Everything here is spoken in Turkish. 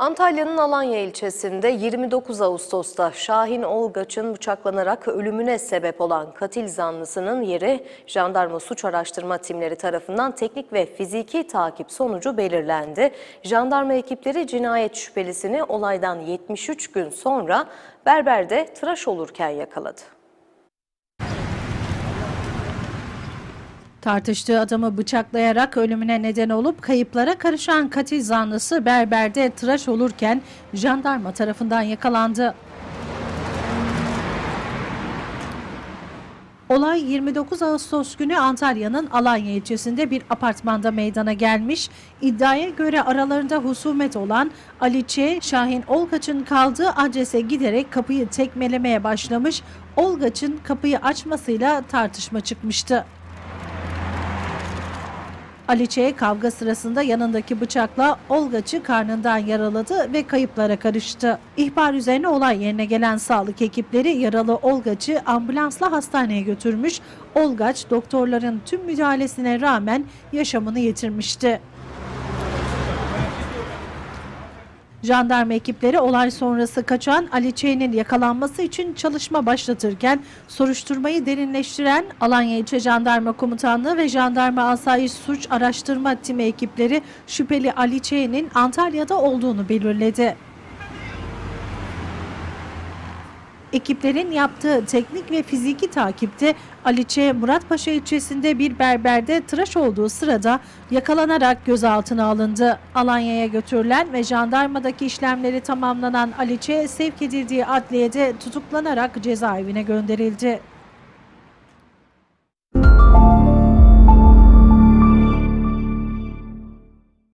Antalya'nın Alanya ilçesinde 29 Ağustos'ta Şahin Olgaç'ın bıçaklanarak ölümüne sebep olan katil zanlısının yeri jandarma suç araştırma timleri tarafından teknik ve fiziki takip sonucu belirlendi. Jandarma ekipleri cinayet şüphelisini olaydan 73 gün sonra berberde tıraş olurken yakaladı. Tartıştığı adamı bıçaklayarak ölümüne neden olup kayıplara karışan katil zanlısı berberde tıraş olurken jandarma tarafından yakalandı. Olay 29 Ağustos günü Antalya'nın Alanya ilçesinde bir apartmanda meydana gelmiş. İddiaya göre aralarında husumet olan Ali Ç. Şahin Olgaç'ın kaldığı adrese giderek kapıyı tekmelemeye başlamış. Olgaç'ın kapıyı açmasıyla tartışma çıkmıştı. Aliçe'ye kavga sırasında yanındaki bıçakla Olgaç'ı karnından yaraladı ve kayıplara karıştı. İhbar üzerine olay yerine gelen sağlık ekipleri yaralı Olgaç'ı ambulansla hastaneye götürmüş. Olgaç doktorların tüm müdahalesine rağmen yaşamını yitirmişti. Jandarma ekipleri olay sonrası kaçan Ali Ç'nin yakalanması için çalışma başlatırken soruşturmayı derinleştiren Alanya İlçe Jandarma Komutanlığı ve Jandarma Asayiş Suç Araştırma Timi ekipleri şüpheli Ali Ç'nin Antalya'da olduğunu belirledi. Ekiplerin yaptığı teknik ve fiziki takipte Aliçe Muratpaşa ilçesinde bir berberde tıraş olduğu sırada yakalanarak gözaltına alındı. Alanya'ya götürülen ve jandarmadaki işlemleri tamamlanan Aliçe sevk edildiği adliyede tutuklanarak cezaevine gönderildi.